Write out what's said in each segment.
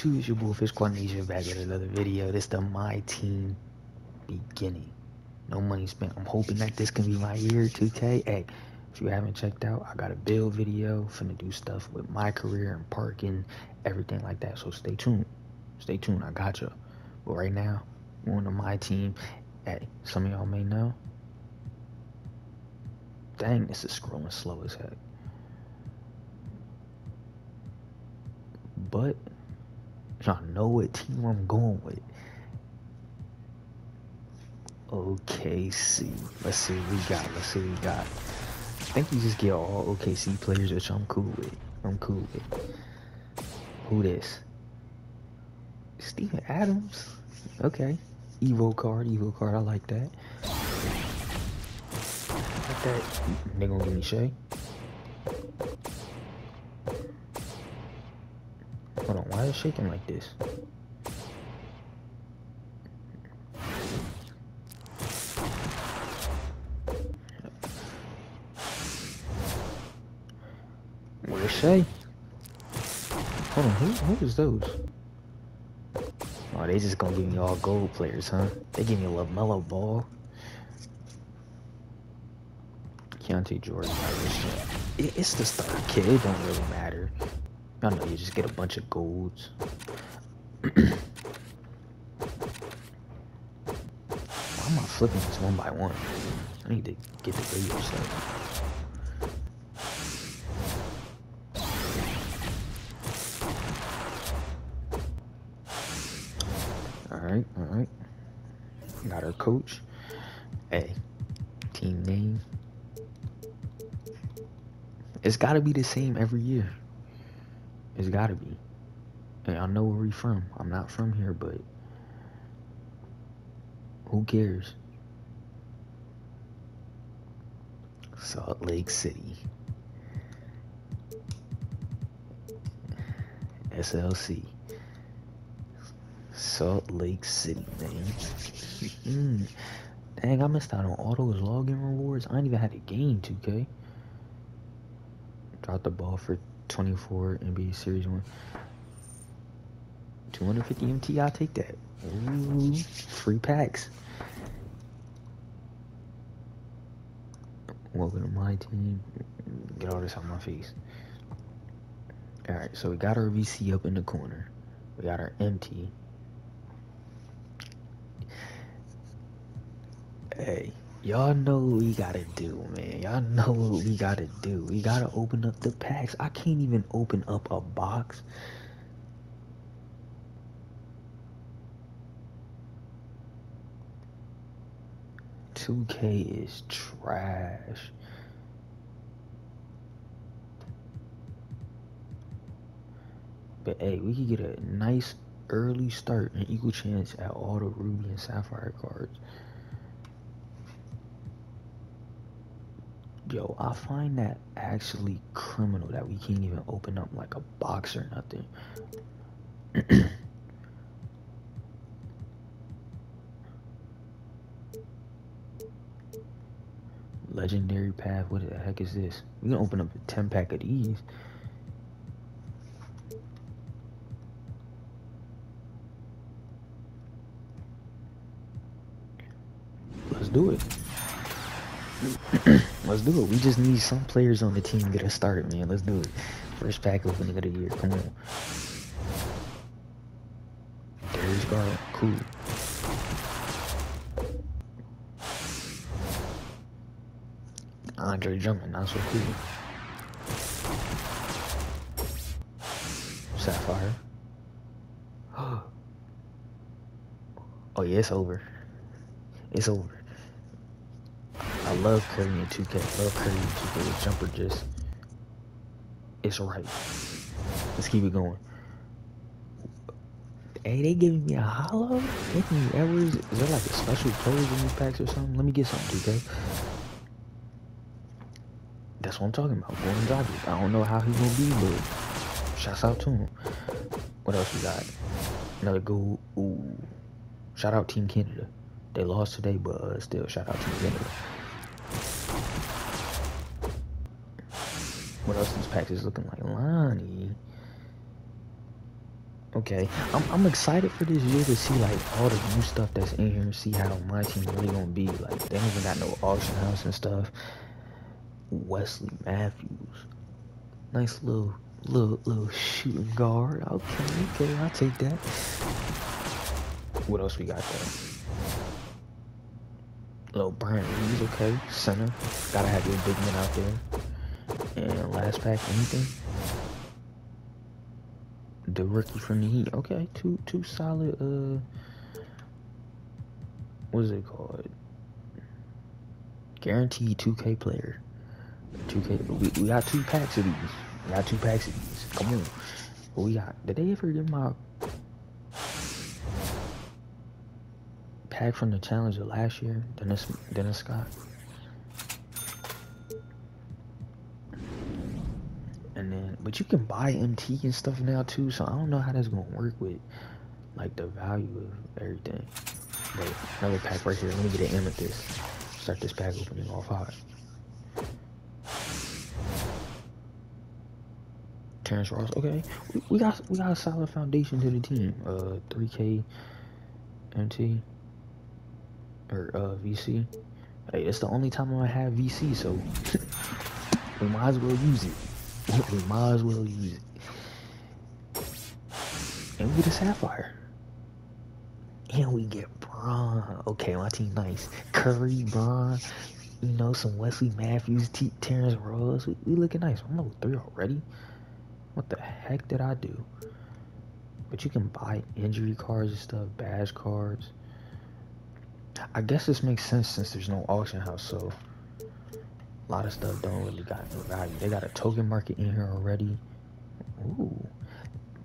YouTube? It's your boy Fish Quadnesia back with another video. This the My Team beginning. No money spent. I'm hoping that this can be my year, 2K. Hey, if you haven't checked out, I got a build video. Finna do stuff with my career and parking, everything like that. So stay tuned. Stay tuned. I got you. But right now, we're on to My Team. Hey, some of y'all may know. Dang, this is scrolling slow as heck. But y'all know what team I'm going with. OKC. Let's see what we got. Let's see what we got. I think you just get all OKC players, which I'm cool with. I'm cool with. Who this? Steven Adams. Okay. Evo card, Evo card. I like that. I like that. Gonna give me Shai. Hold on, why is it shaking like this? Where's Shai? Hold on, who, who is those? Oh, they just gonna give me all gold players, huh? They give me a LaMelo Ball. Keyonte Jordan. It, it's the star kid. It don't really matter. I know you just get a bunch of golds. Why am I flipping this one by one? I need to get the video set. Alright, alright. Got our coach. Hey, team name. It's gotta be the same every year. It's gotta be. Hey, I know where we from. I'm not from here, but who cares? Salt Lake City. SLC. Salt Lake City, man. Dang, I missed out on all those login rewards. I ain't even had a game, 2K. Dropped the ball for 24 NBA Series 1. 250 MT, I'll take that. Ooh, free packs. Welcome to my team. Get all this on my face. Alright, so we got our VC up in the corner. We got our MT. Hey, Y'all know what we gotta do, man. Y'all know what we gotta do. We gotta open up the packs. I can't even open up a box. Two K is trash. But hey, we could get a nice early start and equal chance at all the Ruby and Sapphire cards. Yo, I find that actually criminal that we can't even open up like a box or nothing. Legendary path, what the heck is this? We can open up a 10 pack of these. Let's do it. Let's do it. We just need some players on the team to get us started, man. Let's do it. First pack opening of the year. Come on. Darius Garland. Cool. Andre Drummond. Not so cool. Sapphire. oh, yeah, it's over. It's over. Love Curry in 2K. I love Curry in 2K. The jumper just, it's right. Let's keep it going. Hey, they giving me a hollow? Anthony Edwards? Is there like a special pose in these packs or something? Let me get something, 2K. That's what I'm talking about. Goran Dragic. I don't know how he's gonna be, but shouts out to him. What else we got? Another goal. Ooh. Shout out Team Canada. They lost today, but uh, still shout out Team Canada. What else these packs is looking like? Lonnie. Okay, I'm, I'm excited for this year to see like all the new stuff that's in here and see how my team really gonna be. Like they don't even got no auction house and stuff. Wesley Matthews, nice little little little shooting guard. Okay, okay, I'll take that. What else we got there? Little Bryant Reeves, okay. Center, gotta have your big men out there. And last pack, anything? the rookie from the Heat. Okay, two two solid. Uh, what is it called? Guaranteed 2K player. 2K. We, we got two packs of these. We got two packs of these. Come on. What we got? Did they ever get my pack from the Challenger last year? Dennis Dennis Scott. But you can buy MT and stuff now too. So I don't know how that's gonna work with like the value of everything. But another pack right here. Let me get an amethyst. Start this pack opening off hot. Terrence Ross. Okay, we, we got we got a solid foundation to the team. Uh, 3K MT or uh VC. Hey, it's the only time I have VC, so we might as well use it we might as well use it. And we get a Sapphire. And we get Brown. Okay, my team nice. Curry, Brown, you know, some Wesley Matthews, T Terrence Ross. We, we looking nice. I'm level 3 already. What the heck did I do? But you can buy injury cards and stuff, badge cards. I guess this makes sense since there's no auction house, so a lot of stuff don't really got no value. They got a token market in here already. Ooh.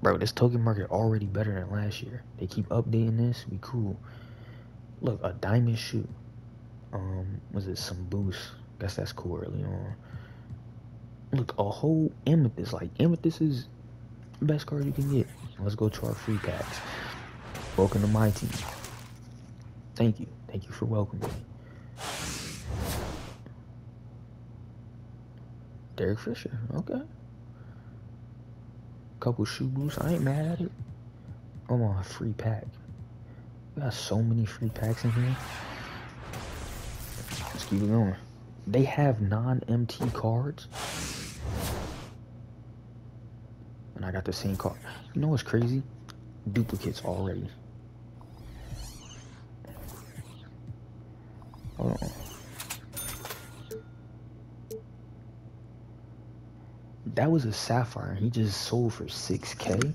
Bro, this token market already better than last year. They keep updating this. Be cool. Look, a diamond shoe. Um, was it some boost? Guess that's cool early on. Look, a whole amethyst. Like, amethyst is the best card you can get. Let's go to our free packs. Welcome to my team. Thank you. Thank you for welcoming me. Derek Fisher, okay. Couple shoe boosts, I ain't mad at it. I'm on a free pack. We got so many free packs in here. Let's keep it going. They have non-MT cards. And I got the same card. You know what's crazy? Duplicates already. Hold on. That was a sapphire. He just sold for 6k.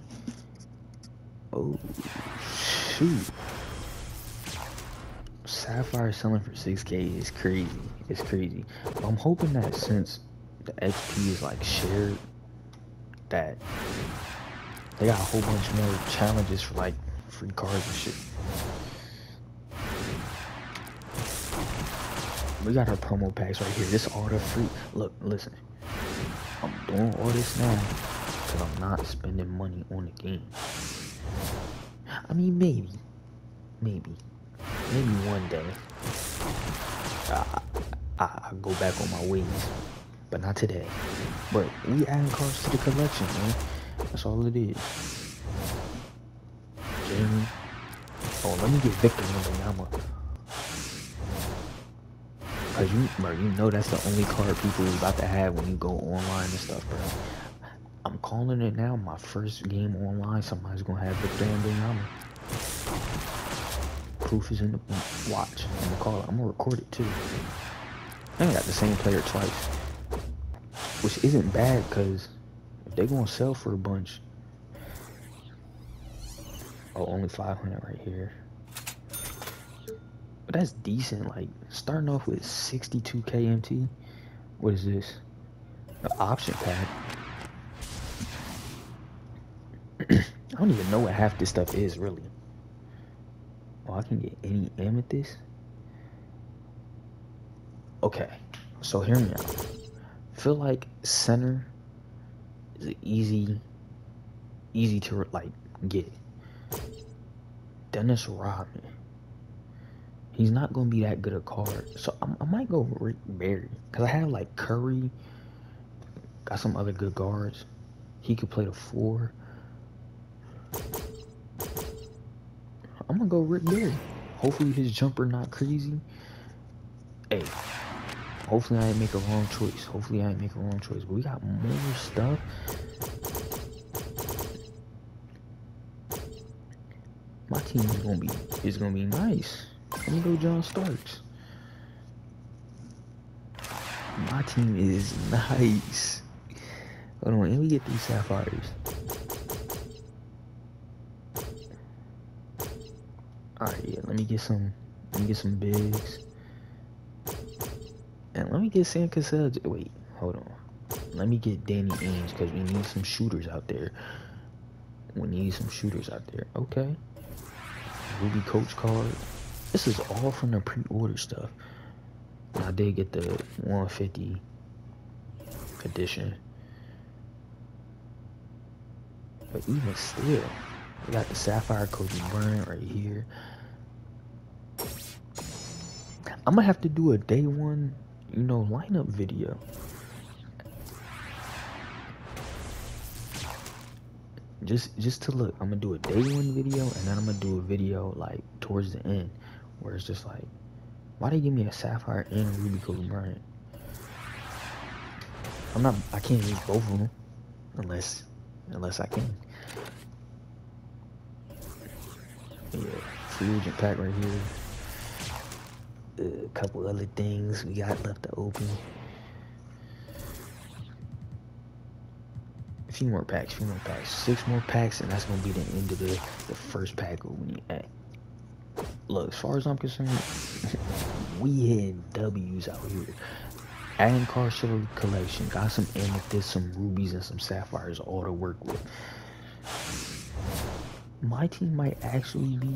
Oh, shoot. Sapphire selling for 6k is crazy. It's crazy. I'm hoping that since the XP is like shared, that they got a whole bunch more challenges for like free cards and shit. We got our promo packs right here. This all the free. Look, listen. I'm doing all this now because I'm not spending money on the game. I mean, maybe, maybe, maybe one day I, I, I go back on my ways, but not today. But we adding cards to the collection, man. That's all it is. Oh, let me get Victor Wembanyama. Cause you, bro, you know that's the only card people is about to have when you go online and stuff, bro. I'm calling it now. My first game online, somebody's gonna have the Victor Wembanyama. Proof is in the watch. I'm gonna call it. I'm gonna record it too. I ain't got the same player twice, which isn't bad because if they gonna sell for a bunch. Oh, only 500 right here. But that's decent. Like starting off with 62 KMT. What is this? An option pad. I don't even know what half this stuff is really. Oh, I can get any amethyst. Okay, so hear me out. feel like center is easy, easy to like get. Dennis Rodman he's not gonna be that good a card. So I, I might go Rick Barry because I have like Curry, got some other good guards. He could play the four. I'm gonna go Rick Barry. Hopefully his jumper not crazy. Hey, hopefully I didn't make a wrong choice. Hopefully I didn't make a wrong choice. But we got more stuff. My team is gonna be is gonna be nice. Let me go John Starks. My team is nice. Hold on, let me get these sapphires. Alright, yeah, let me get some let me get some bigs. And let me get Sam Cassell. Wait, hold on. Let me get Danny Ainge because we need some shooters out there. We need some shooters out there. Okay. Ruby coach card. This is all from the pre-order stuff. And I did get the 150 edition. But even still, we got the Sapphire Kobe Bryant right here. I'm gonna have to do a day one, you know, lineup video. Just just to look, I'm gonna do a day one video and then I'm gonna do a video like towards the end where it's just like, why they give me a Sapphire and a Ruby Kobe Bryant? I'm not I can't use both of them unless unless I can. Yeah, free agent pack right here. A couple other things we got left to open. A few more packs, few more packs. Six more packs, and that's gonna be the end of the, the first pack opening. Hey, look, as far as I'm concerned, we had W's out here. Adding car show collection, got some amethyst, some rubies, and some sapphires all to work with. My team might actually be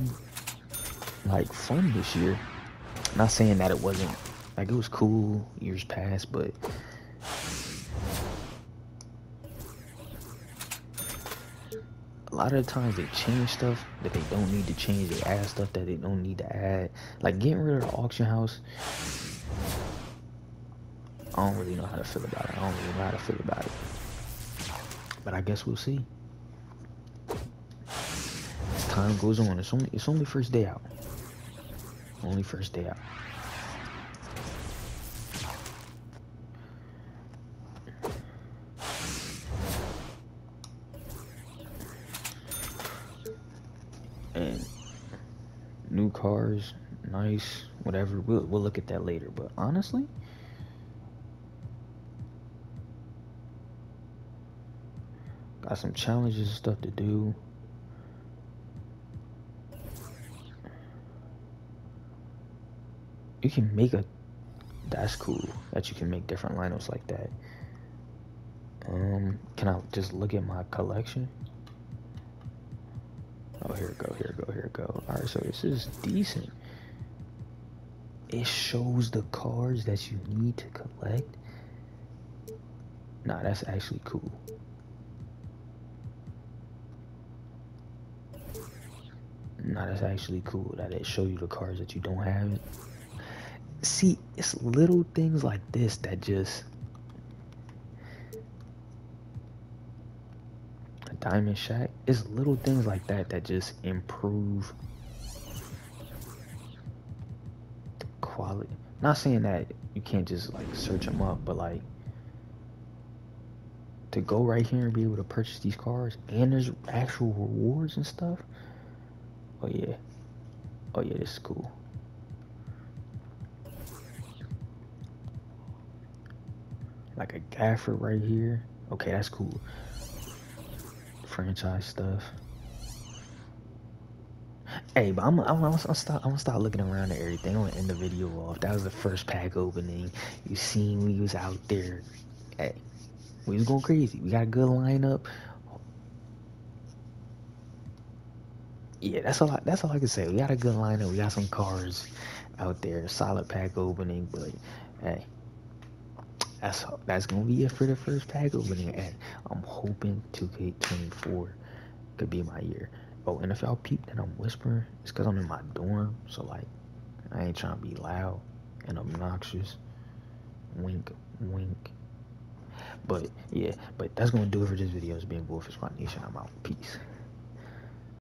like fun this year. Not saying that it wasn't like it was cool years past, but a lot of the times they change stuff that they don't need to change. They add stuff that they don't need to add. Like getting rid of the auction house. I don't really know how to feel about it. I don't really know how to feel about it. But I guess we'll see. As time goes on, it's only it's only first day out. Only first day out. And new cars, nice, whatever. We'll we'll look at that later. But honestly, got some challenges and stuff to do. you can make a that's cool that you can make different lineups like that um can i just look at my collection oh here go here go here go. All right so this is decent. It shows the cards that you need to collect. Nah that's actually cool. Nah that's actually cool that it show you the cards that you don't have. See, it's little things like this that just a diamond shack. It's little things like that that just improve the quality. Not saying that you can't just like search them up, but like to go right here and be able to purchase these cars and there's actual rewards and stuff. Oh yeah. Oh yeah, this is cool. Like a gaffer right here. Okay, that's cool. Franchise stuff. Hey, but I'm, I'm, I'm, I'm, gonna stop looking around at everything. I'm gonna end the video off. That was the first pack opening. You seen we was out there. Hey, we was going crazy. We got a good lineup. Yeah, that's all. I, that's all I can say. We got a good lineup. We got some cars out there. Solid pack opening, but hey, that's that's gonna be it for the first pack opening, and I'm hoping 2K24 could be my year. Oh, y'all peep that I'm whispering, it's because I'm in my dorm, so like I ain't trying to be loud and obnoxious. Wink, wink. But yeah, but that's gonna do it for this video. It's been Wolf Squad Nation. I'm out. Peace.